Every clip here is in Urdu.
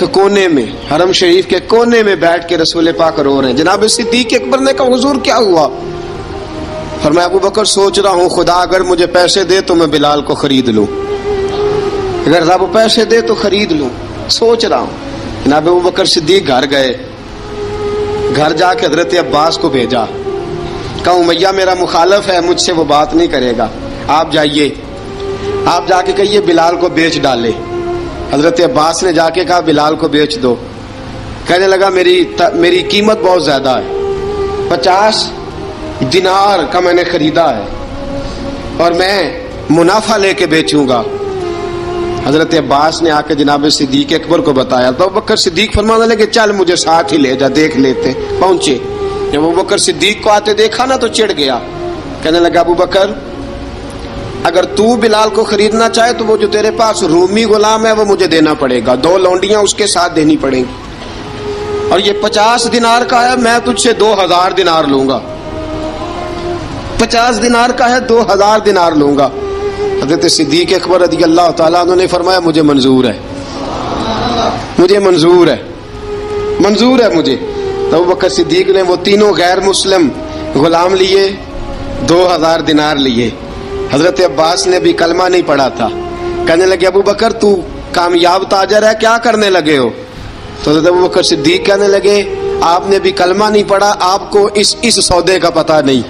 ایک کونے میں، حرم شریف کے کونے میں بیٹھ کے رسول پاک رو رہے ہیں۔ جناب صدیق اکبر نے کہا، حضور، کیا ہوا؟ فرمایا ابو بکر سوچ رہا ہوں، خدا، اگر مجھے پیسے دے تو میں بلال کو خرید لوں۔ اگر رب پیسے دے تو خرید لوں۔ سوچ رہا ہوں۔ جناب ابو بکر صدیق گھر گئے۔ گھر جا کے حضرت عباس کو بھیجا۔ کہوں میاں میرا مخالف ہے، مجھ سے وہ بات نہیں کرے گا۔ آپ جائیے۔ آپ جا کے کہیے، بلال کو بیچ ڈالے۔ حضرت عباس نے جا کے کہا، بلال کو بیچ دو۔ کہنے لگا، میری میری قیمت بہت زیادہ ہے۔ پچاس دینار کا میں نے خریدا ہے۔ اور میں منافع لے کے بیچوں گا۔ حضرت عباس نے آ کے جناب صدیق اکبر کو بتایا۔ تو بکر صدیق فرمانے لگے، چل مجھے ساتھ ہی لے جا، دیکھ لیتے پہنچے۔ جب ابو بکر صدیق کو آتے دیکھا نا تو چڑ گیا۔ کہنے لگا، ابو بکر اگر تو بلال کو خریدنا چاہے تو وہ جو تیرے پاس رومی غلام ہے وہ مجھے دینا پڑے گا۔ دو لونڈیاں اس کے ساتھ دینی پڑیں گی۔ اور یہ پچاس دینار کا ہے، میں تجھ سے دو ہزار دینار لوں گا۔ پچاس دینار کا ہے، دو ہزار دینار لوں گا۔ حضرت صدیق اکبر رضی اللہ تعالیٰ عنہ نے فرمایا، مجھے منظور ہے۔ مجھے منظور ہے۔ منظور ہے مجھے۔ تو بکر صدیق نے وہ تینوں غیر مسلم غلام لیے، دو ہزار دینار لیے۔ حضرت عباس نے بھی کلمہ نہیں پڑھا تھا۔ کہنے لگے، ابو بکر، تو کامیاب تاجر ہے، کیا کرنے لگے ہو؟ تو حضرت ابو بکر صدیق کہنے لگے، آپ نے بھی کلمہ نہیں پڑھا، آپ کو اس اس سودے کا پتہ نہیں۔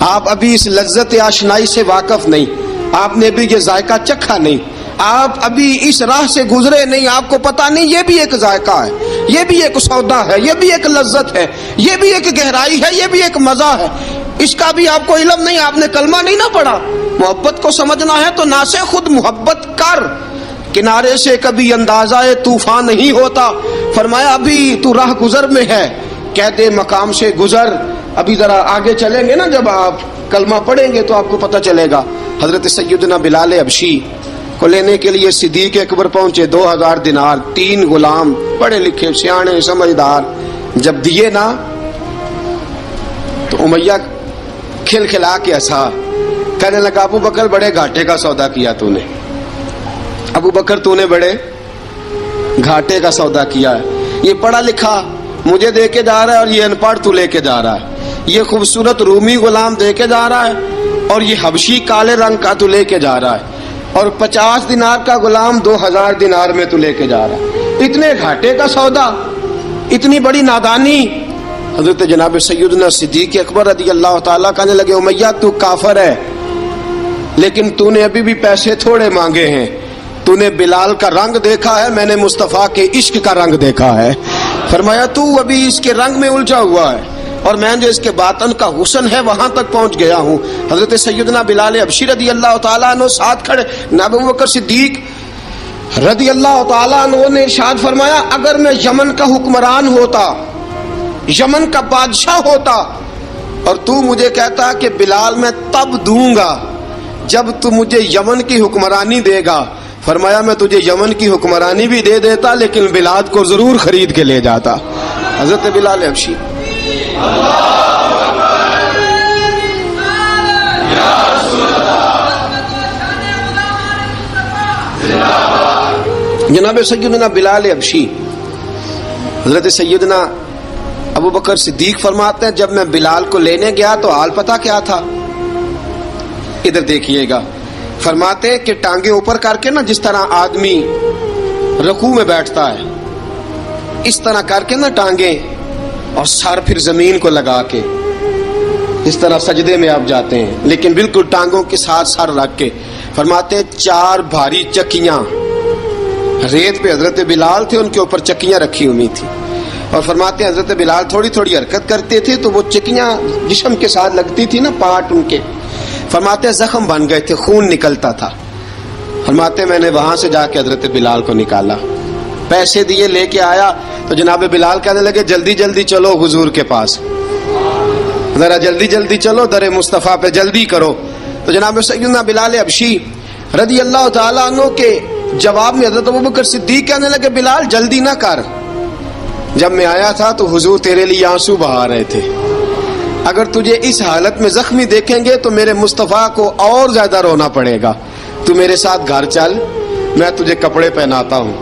آپ ابھی اس لذت آشنائی سے واقف نہیں۔ آپ نے بھی یہ ذائقہ چکھا نہیں۔ آپ ابھی اس راہ سے گزرے نہیں، آپ کو پتا نہیں، یہ بھی ایک ذائقہ ہے۔ یہ بھی ایک سودا ہے، یہ بھی ایک لذت ہے۔ یہ بھی ایک گہرائی ہے، یہ بھی ایک مزہ ہے۔ اس کا بھی آپ کو علم نہیں، آپ نے کلمہ نہیں نہ پڑھا۔ محبت کو سمجھنا ہے تو نہ سے خود محبت کر۔ کنارے سے کبھی اندازہ طوفان نہیں ہوتا۔ فرمایا، ابھی تو راہ گزر میں ہے۔ کہہ دے مقام سے گزر۔ ابھی ذرا آگے چلیں گے نا، جب آپ کلمہ پڑھیں گے تو آپ کو پتہ چلے گا۔ حضرت سیدنا بلال ابشی کو لینے کے لیے صدیق اکبر پہنچے۔ دو ہزار دینار، تین غلام، پڑھے لکھے، سیانے، سمجھدار۔ جب دیے نا، تو امیہ کھل کھلا کے ایسا کہنے لگا، ابو بکر بڑے گھاٹے کا سودا کیا تو نے ابو بکر تو نے بڑے گھاٹے کا سودا کیا ہے۔ یہ پڑھا لکھا مجھے دے کے جا رہا ہے اور یہ ان پڑھ تو لے کے جا رہا ہے۔ یہ خوبصورت رومی غلام دے کے جا رہا ہے اور یہ حبشی کالے رنگ کا تو لے کے جا رہا ہے۔ اور پچاس دینار کا غلام دو ہزار دینار میں تو لے کے جا رہا ہے۔ اتنے گھاٹے کا سودا، اتنی بڑی نادانی حضرت جناب سیدنا صدیق اکبر رضی اللہ تعالیٰ کہنے لگے، امیہ، تو کافر ہے، لیکن تو نے ابھی بھی پیسے تھوڑے مانگے ہیں۔ تو نے بلال کا رنگ دیکھا ہے، میں نے مصطفیٰ کے عشق کا رنگ دیکھا ہے۔ فرمایا، تو ابھی اس کے رنگ میں الجھا ہوا ہے۔ اور میں جو اس کے باطن کا حسن ہے، وہاں تک پہنچ گیا ہوں۔ حضرت سیدنا بلال ابشی رضی اللہ تعالیٰ عنہ ساتھ کھڑے۔ نابو بکر صدیق رضی اللہ تعالیٰ عنہ نے ارشاد فرمایا، اگر میں یمن کا حکمران ہوتا یمن کا بادشاہ ہوتا اور تو مجھے کہتا کہ بلال میں تب دوں گا جب تو مجھے یمن کی حکمرانی دے گا۔ فرمایا میں تجھے یمن کی حکمرانی بھی دے دیتا لیکن بلاد کو ضرور خرید کے لے جاتا۔ حضرت بلال ابشی جناب سیدنا بلال ابشی حضرت سیدنا ابو بکر صدیق فرماتے ہیں، جب میں بلال کو لینے گیا تو حال پتا کیا تھا؟ ادھر دیکھیے گا۔ فرماتے کہ ٹانگیں اوپر کر کے نا، جس طرح آدمی رکوع میں بیٹھتا ہے، اس طرح کر کے نا ٹانگیں، اور سر پھر زمین کو لگا کے، اس طرح سجدے میں آپ جاتے ہیں۔ لیکن بالکل ٹانگوں کے ساتھ سر رکھ کے۔ فرماتے چار بھاری چکیاں۔ ریت پہ حضرت بلال تھے، ان کے اوپر چکیاں رکھی ہوئی تھی اور فرماتے حضرت بلال تھوڑی تھوڑی حرکت کرتے تھے تو وہ چکیاں جسم کے ساتھ لگتی تھی نا، پاٹ ان کے۔ فرماتے زخم بن گئے تھے، خون نکلتا تھا۔ فرماتے میں نے وہاں سے جا کے حضرت بلال کو نکالا۔ پیسے دیے، لے کے آیا۔ تو جناب بلال کہنے لگے، جلدی جلدی چلو حضور کے پاس۔ ذرا جلدی جلدی چلو، در مصطفیٰ پہ جلدی کرو۔ تو جناب سیدنا بلال ابشی رضی اللہ تعالیٰ عنہ کے جواب میں حضرت ابوبکر صدیق کہنے لگے، بلال جلدی نہ کر۔ جب میں آیا تھا تو حضور تیرے لیے آنسو بہا رہے تھے۔ اگر تجھے اس حالت میں زخمی دیکھیں گے تو میرے مصطفیٰ کو اور زیادہ رونا پڑے گا۔ تو میرے ساتھ گھر چل، میں تجھے کپڑے پہناتا ہوں،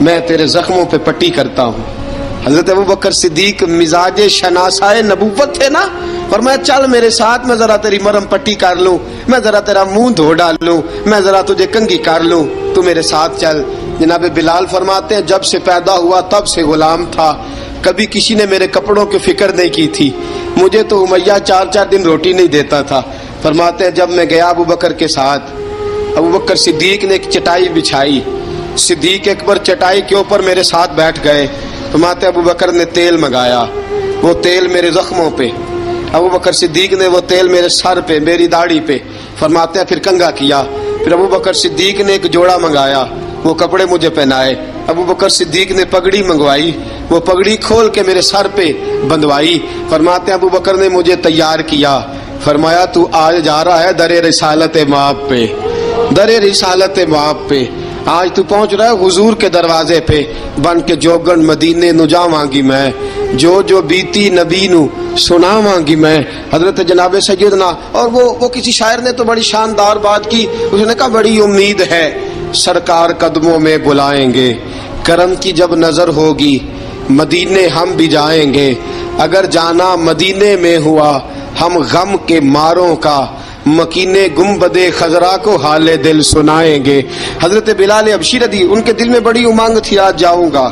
میں تیرے زخموں پہ پٹی کرتا ہوں۔ حضرت ابو بکر صدیق مزاج شناسائے نبوت تھے نا؟ فرمایا، چل میرے ساتھ، میں ذرا تیری مرم پٹی کر لوں، میں ذرا تیرا منہ دھو ڈال لوں میں ذرا تجھے کنگھی کر لوں۔ تو میرے ساتھ چل۔ جناب بلال فرماتے ہیں، جب سے پیدا ہوا تب سے غلام تھا۔ کبھی کسی نے میرے کپڑوں کی فکر نہیں کی تھی۔ مجھے تو امیہ چار چار دن روٹی نہیں دیتا تھا۔ فرماتے ہیں، جب میں گیا ابو بکر کے ساتھ، ابو بکر صدیق نے ایک چٹائی بچھائی۔ صدیق اکبر چٹائی کے اوپر میرے ساتھ بیٹھ گئے۔ فرماتے ابو بکر نے تیل منگایا۔ وہ تیل میرے زخموں پہ۔ ابو بکر صدیق نے وہ تیل میرے سر پہ، میری داڑھی پہ۔ فرماتے ہیں، پھر کنگا کیا۔ پھر ابو بکر صدیق نے ایک جوڑا منگایا۔ وہ کپڑے مجھے پہنائے۔ ابو بکر صدیق نے پگڑی منگوائی۔ وہ پگڑی کھول کے میرے سر پہ بندوائی۔ فرماتے ہیں، ابو بکر نے مجھے تیار کیا۔ فرمایا، تو آج جا رہا ہے در رسالت ماپ پہ۔ در رسالت ماپ پہ۔ آج تو پہنچ رہا ہے حضور کے دروازے پہ۔ بن کے جوگن مدینے نو جا مانگی میں۔ جو جو بیتی نبی نو سنا مانگی میں حضرت جناب سیدنا، اور وہ وہ کسی شاعر نے تو بڑی شاندار بات کی، اس نے کہا، بڑی امید ہے، سرکار قدموں میں بلائیں گے، کرم کی جب نظر ہوگی، مدینے ہم بھی جائیں گے۔ اگر جانا مدینے میں ہوا، ہم غم کے ماروں کا، مکینے گمبد خزرا کو حال دل سنائیں گے۔ حضرت بلال ابشی رضی ان کے دل میں بڑی امانگ تھی، آج جاؤں گا۔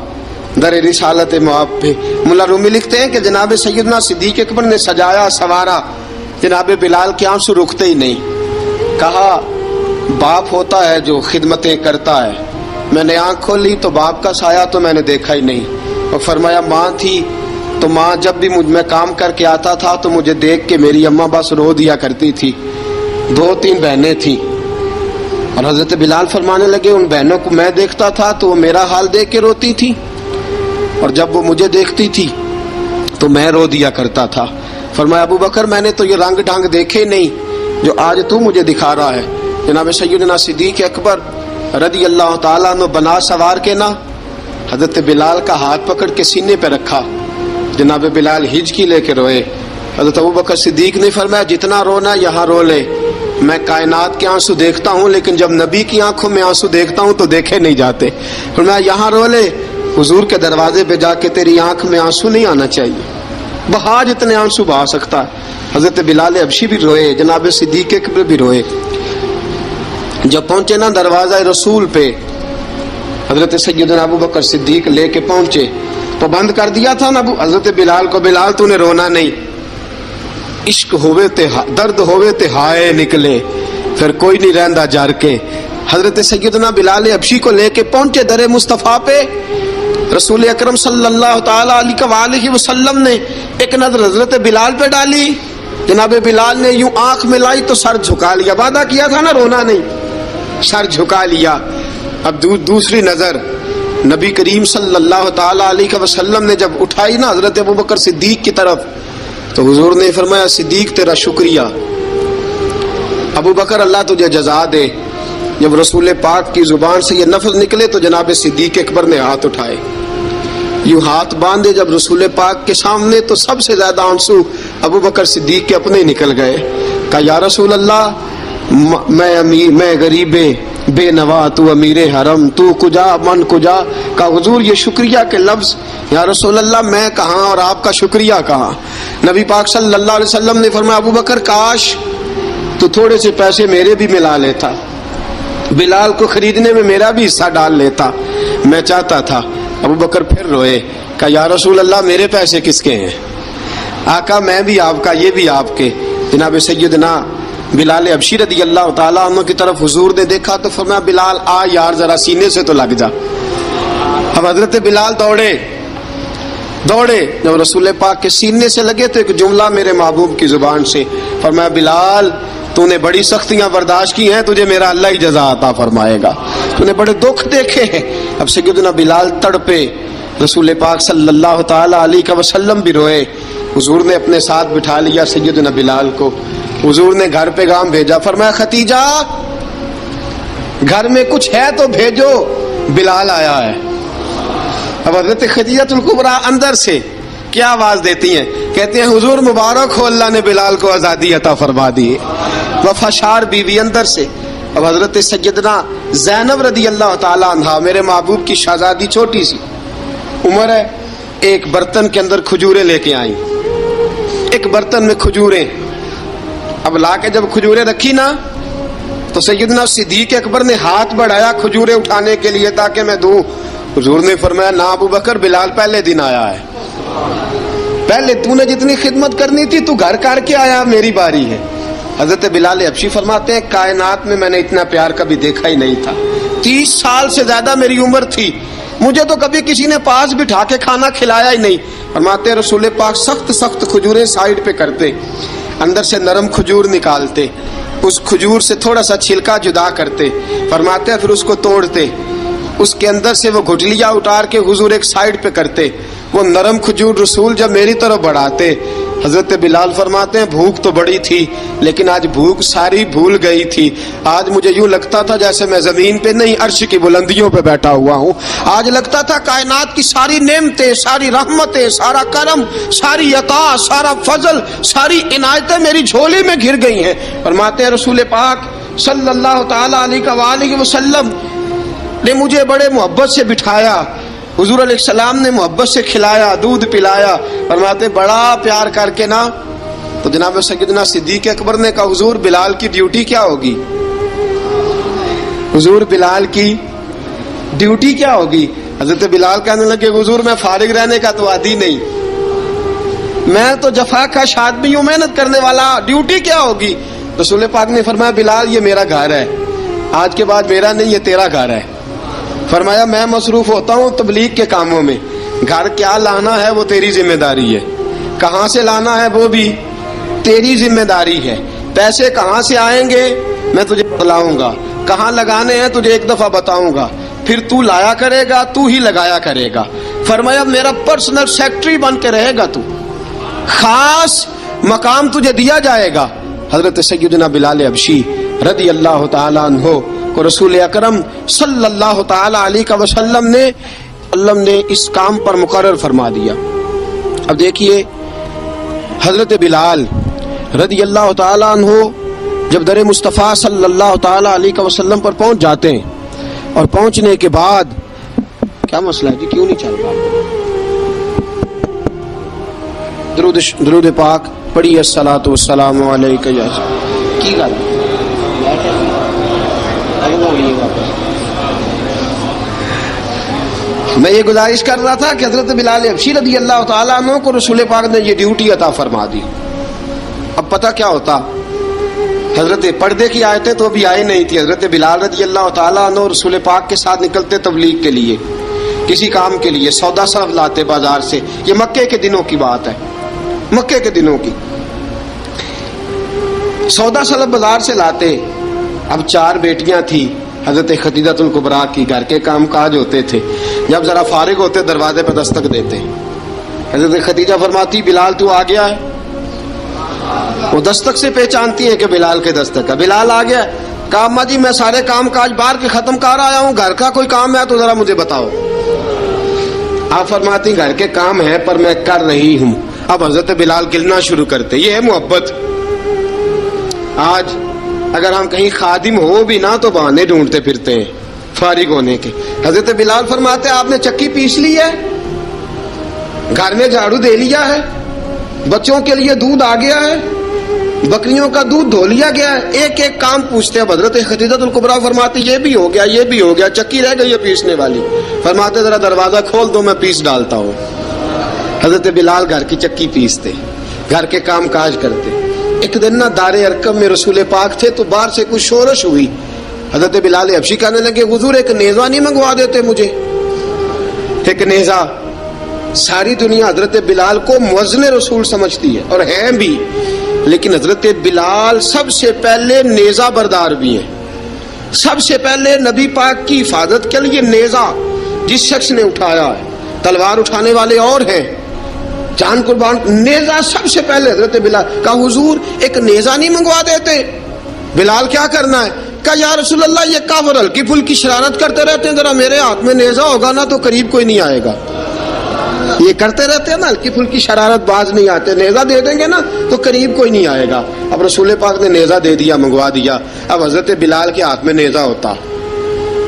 در رسالت معاپ پہ ملا رومی لکھتے ہیں کہ جناب سیدنا صدیق اکبر نے سجایا سوارا جناب بلال کے آنسو رکتے ہی نہیں۔ کہا، باپ ہوتا ہے جو خدمتیں کرتا ہے۔ میں نے آنکھ کھولی تو باپ کا سایہ تو میں نے دیکھا ہی نہیں۔ اور فرمایا، ماں تھی تو ماں جب بھی مجھ میں کام کر کے آتا تھا تو مجھے دیکھ کے میری اماں بس رو دیا کرتی تھی۔ دو تین بہنیں تھیں۔ اور حضرت بلال فرمانے لگے، ان بہنوں کو میں دیکھتا تھا تو وہ میرا حال دیکھ کے روتی تھی اور جب وہ مجھے دیکھتی تھی تو میں رو دیا کرتا تھا۔ فرمایا، ابو بکر، میں نے تو یہ رنگ ڈھنگ دیکھے نہیں، جو آج تو مجھے دکھا رہا ہے۔ جناب سیدنا صدیق اکبر رضی اللہ تعالیٰ نے بنا سوار کے نا حضرت بلال کا ہاتھ پکڑ کے سینے پہ رکھا۔ جناب بلال ہج کی لے کے روئے۔ حضرت ابو بکر صدیق نے فرمایا، جتنا رونا یہاں رو لے۔ میں کائنات کے آنسو دیکھتا ہوں، لیکن جب نبی کی آنکھوں میں آنسو دیکھتا ہوں تو دیکھے نہیں جاتے۔ فرمایا، یہاں رو لے۔ حضور کے دروازے پہ جا کے تیری آنکھ میں آنسو نہیں آنا چاہیے۔ بہا جتنے آنسو بہا سکتا ہے۔ حضرت بلال ابشی بھی روئے، جناب صدیق اکبر بھی روئے۔ جب پہنچے نا دروازہ رسول پہ، حضرت سیدنا ابو بکر صدیق لے کے پہنچے، تو بند کر دیا تھا نا ابو حضرت بلال کو، بلال تو نے رونا نہیں۔ عشق ہوئے تے درد ہوئے تے ہائے نکلے۔ پھر کوئی نہیں رہندا جار کے۔ حضرت سیدنا بلال ابشی کو لے کے پہنچے در مصطفیٰ پہ رسول اکرم صلی اللہ تعالی علیہ وسلم نے ایک نظر حضرت بلال پہ ڈالی۔ جناب بلال نے یوں آنکھ میں لائی تو سر جھکا لیا۔ وعدہ کیا تھا نا رونا نہیں۔ سر جھکا لیا۔ اب دوسری نظر۔ نبی کریم صلی اللہ تعالی علیہ وسلم نے جب اٹھائی نا حضرت ابو بکر صدیق کی طرف، تو حضور نے فرمایا، صدیق، تیرا شکریہ۔ ابو بکر، اللہ تجھے جزا دے۔ جب رسول پاک کی زبان سے یہ نفذ نکلے تو جناب صدیق اکبر نے ہاتھ اٹھائے۔ یوں ہاتھ باندھے جب رسول پاک کے سامنے تو سب سے زیادہ آنسو ابو بکر صدیق کے اپنے نکل گئے۔ کہا، یا رسول اللہ میں امیر، میں غریب بے نوا تو امیر حرم، تو کجا، من کجا؟ کا حضور، یہ شکریہ کے لفظ، یا رسول اللہ، میں کہاں اور آپ کا شکریہ کہاں؟ نبی پاک صلی اللہ علیہ وسلم نے فرمایا، ابو بکر، کاش تو تھوڑے سے پیسے میرے بھی ملا لیتا، بلال کو خریدنے میں میرا بھی حصہ ڈال لیتا، میں چاہتا تھا۔ ابو بکر پھر روئے، کہا، یا رسول اللہ، میرے پیسے کس کے ہیں؟ آقا، میں بھی آپ کا، یہ بھی آپ کے۔ جناب سیدنا بلال ابشی رضی اللہ تعالیٰ عنہ کی طرف حضور نے دیکھا تو فرمایا، بلال، آ یار، ذرا سینے سے تو لگ جا۔ اب حضرت بلال دوڑے دوڑے۔ جب رسول پاک کے سینے سے لگے تو ایک جملہ میرے محبوب کی زبان سے، فرمایا، بلال تو نے بڑی سختیاں برداشت کی ہیں تجھے میرا اللہ ہی جزا عطا فرمائے گا تو نے بڑے دکھ دیکھے ہیں اب سیدنا بلال تڑپے رسول پاک صلی اللہ تعالی علیہ وسلم بھی روئے حضور نے اپنے ساتھ بٹھا لیا سیدنا بلال کو حضور نے گھر پہ گام بھیجا فرمایا ختیجہ گھر میں کچھ ہے تو بھیجو بلال آیا ہے اب حضرت خدیجہ القبرا اندر سے کیا آواز دیتی ہیں کہتے ہیں، حضور مبارک ہو، اللہ نے بلال کو آزادی عطا فرما دی۔ وفاشار بیوی اندر سے۔ اب حضرت سیدنا زینب رضی اللہ تعالیٰ عنہ میرے محبوب کی شہزادی چھوٹی سی، عمر ہے، ایک برتن کے اندر کھجورے لے کے آئیں۔ ایک برتن میں کھجورے۔ اب لا کے جب کھجورے رکھی نا، تو سیدنا صدیق اکبر نے ہاتھ بڑھایا کھجورے اٹھانے کے لیے تاکہ میں دوں۔ حضور نے فرمایا، نا ابو بکر، بلال پہلے دن آیا ہے۔ پہلے تو نے جتنی خدمت کرنی تھی، تو گھر کر کے آیا، میری باری ہے۔ حضرت بلال ابشی فرماتے ہیں، کائنات میں میں نے اتنا پیار کبھی دیکھا ہی نہیں تھا۔ تیس سال سے زیادہ میری عمر تھی۔ مجھے تو کبھی کسی نے پاس بٹھا کے کھانا کھلایا ہی نہیں۔ فرماتے رسول پاک سخت سخت کھجوریں سائڈ پہ کرتے۔ اندر سے نرم کھجور نکالتے۔ اس کھجور سے تھوڑا سا چھلکا جدا کرتے۔ فرماتے پھر اس کو توڑتے۔ اس کے اندر سے وہ گھٹلیاں اٹار کے حضور ایک سائڈ پہ کرتے۔ وہ نرم کھجور رسول جب میری طرف بڑھاتے، حضرت بلال فرماتے ہیں، بھوک تو بڑی تھی، لیکن آج بھوک ساری بھول گئی تھی۔ آج مجھے یوں لگتا تھا جیسے میں زمین پہ نہیں، عرش کی بلندیوں پہ بیٹھا ہوا ہوں۔ آج لگتا تھا کائنات کی ساری نعمتیں، ساری رحمتیں، سارا کرم، ساری عطا، سارا فضل، ساری عنایتیں میری جھولی میں گر گئی ہیں۔ فرماتے ہیں رسول پاک صلی اللہ تعالی علیہ وسلم نے مجھے بڑے محبت سے بٹھایا۔ حضور علیہ السلام نے محبت سے کھلایا، دودھ پلایا، فرماتے بڑا پیار کر کے نا۔ تو جناب سیدنا صدیق اکبر نے کہا، حضور بلال کی ڈیوٹی کیا ہوگی؟ حضور بلال کی ڈیوٹی کیا ہوگی؟ حضرت بلال کہنے لگے، حضور میں فارغ رہنے کا تو عادی نہیں۔ میں تو جفا کا شادمی ہوں، محنت کرنے والا ڈیوٹی کیا ہوگی؟ رسول پاک نے فرمایا، بلال، یہ میرا گھر ہے۔ آج کے بعد میرا نہیں، یہ تیرا گھر ہے۔ فرمایا، میں مصروف ہوتا ہوں تبلیغ کے کاموں میں۔ گھر کیا لانا ہے وہ تیری ذمہ داری ہے۔ کہاں سے لانا ہے وہ بھی تیری ذمہ داری ہے۔ پیسے کہاں سے آئیں گے؟ میں تجھے بتلاؤں گا۔ کہاں لگانے ہیں تجھے ایک دفعہ بتاؤں گا۔ پھر تو لایا کرے گا، تو ہی لگایا کرے گا۔ فرمایا، میرا پرسنل سیکٹری بن کے رہے گا تو۔ خاص مقام تجھے دیا جائے گا۔ حضرت سیدنا بلال ابشی رضی اللہ تعالیٰ عنہ کو رسول اکرم صلی اللہ تعالی علیہ وسلم نے علم نے اس کام پر مقرر فرما دیا۔ اب دیکھیے، حضرت بلال رضی اللہ تعالیٰ عنہ جب در مصطفیٰ صلی اللہ تعالی علیہ وسلم پر پہنچ جاتے ہیں اور پہنچنے کے بعد، کیا مسئلہ ہے؟ جی کیوں نہیں چل رہا؟ درود درود پاک پڑھی السلام والسلام علیکم کی گل میں یہ گزارش کر رہا تھا کہ حضرت بلال ابشی رضی اللہ تعالیٰ عنہ کو رسول پاک نے یہ ڈیوٹی عطا فرما دی۔ اب پتہ کیا ہوتا؟ حضرت پردے کی آیتیں تو ابھی آئی نہیں تھی۔ حضرت بلال رضی اللہ تعالیٰ عنہ رسول پاک کے ساتھ نکلتے تبلیغ کے لیے، کسی کام کے لیے، سودا سرف لاتے بازار سے۔ یہ مکے کے دنوں کی بات ہے۔ مکے کے دنوں کی۔ سودا سلف بازار سے لاتے اب چار بیٹیاں تھیں حضرت خدیجت القبرا کی گھر کے کام کاج ہوتے تھے۔ جب ذرا فارغ ہوتے، دروازے پہ دستک دیتے۔ حضرت خدیجہ فرماتی، بلال تو آ گیا ہے؟ وہ دستک سے پہچانتی ہیں کہ بلال کے دستک ہے۔ بلال آ گیا کہا اما جی میں سارے کام کاج بار کے ختم کر آیا ہوں، گھر کا کوئی کام ہے تو ذرا مجھے بتاؤ۔ آپ فرماتی، گھر کے کام ہے پر میں کر رہی ہوں۔ اب حضرت بلال گلنا شروع کرتے، یہ ہے محبت۔ آج اگر ہم کہیں خادم ہو بھی نہ تو بہانے ڈھونڈتے پھرتے ہیں، فارغ ہونے کے۔ حضرت بلال فرماتے، آپ نے چکی پیس لی ہے؟ گھر میں جھاڑو دے لیا ہے؟ بچوں کے لیے دودھ آ گیا ہے؟ بکریوں کا دودھ دھو لیا گیا ہے؟ ایک ایک کام پوچھتے ہیں، حضرت خدیجت القبرا فرماتے، یہ بھی ہو گیا، یہ بھی ہو گیا، چکی رہ گئی ہے پیسنے والی۔ فرماتے، ذرا دروازہ کھول دو، میں پیس ڈالتا ہوں۔ حضرت بلال گھر کی چکی پیستے، گھر کے کام کاج کرتے۔ ایک دن نہ دار ارکم میں رسول پاک تھے تو باہر سے کچھ شورش ہوئی۔ حضرت بلال ابشی کہنے لگے، حضور ایک نیزا نہیں منگوا دیتے مجھے؟ ایک نیزا ساری دنیا حضرت بلال کو موزن رسول سمجھتی ہے اور ہیں بھی، لیکن حضرت بلال سب سے پہلے نیزا بردار بھی ہیں۔ سب سے پہلے نبی پاک کی حفاظت کے لیے نیزا جس شخص نے اٹھایا ہے، تلوار اٹھانے والے اور ہیں۔ جان قربان نیزا سب سے پہلے حضرت بلال کہا، حضور، ایک نیزا نہیں منگوا دیتے۔ بلال کیا کرنا ہے؟ کہا، یا رسول اللہ، یہ کافر ہلکی پھلکی شرارت کرتے رہتے ہیں۔ ذرا میرے ہاتھ میں نیزا ہوگا نا تو قریب کوئی نہیں آئے گا۔ یہ کرتے رہتے ہیں نا ہلکی پھلکی شرارت باز نہیں آتے۔ نیزا دے دیں گے نا تو قریب کوئی نہیں آئے گا۔ اب اب رسول پاک نے نیزہ دے دیا، منگوا دیا۔ اب حضرت بلال کے ہاتھ میں نیزہ ہوتا۔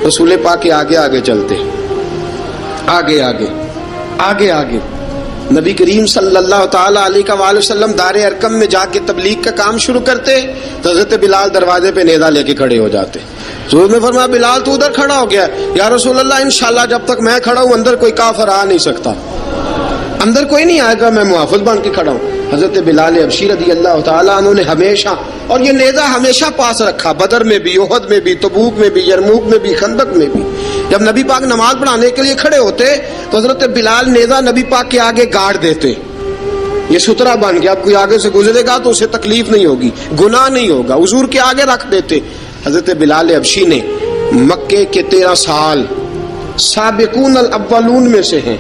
رسول پاک کے آگے آگے چلتے۔ آگے آگے۔ آگے آگے۔ نبی کریم صلی اللہ تعالیٰ علیہ وآلہ وسلم دار ارکم میں جا کے تبلیغ کا کام شروع کرتے، تو حضرت بلال دروازے پہ نیدا لے کے کھڑے ہو جاتے۔ حضور نے فرمایا، بلال تو ادھر کھڑا ہو گیا۔ یا رسول اللہ، انشاءاللہ جب تک میں کھڑا ہوں، اندر کوئی کافر آ نہیں سکتا۔ اندر کوئی نہیں آئے گا، میں محافظ بن کے کھڑا ہوں۔ حضرت بلال ابشی رضی اللہ تعالیٰ عنہ نے ہمیشہ اور یہ نیزہ ہمیشہ پاس رکھا، بدر میں بھی عہد میں بھی، تبوک میں بھی، یرموک میں بھی، خندق میں بھی۔ جب نبی پاک نماز پڑھانے کے لیے کھڑے ہوتے تو حضرت بلال نیزہ نبی پاک کے آگے گاڑ دیتے۔ یہ سترا بن گیا، اب کوئی آگے سے گزرے گا تو اسے تکلیف نہیں ہوگی، گناہ نہیں ہوگا، حضور کے آگے رکھ دیتے۔ حضرت بلال ابشی نے مکے کے تیرہ سال سابقون الاولون میں سے ہیں۔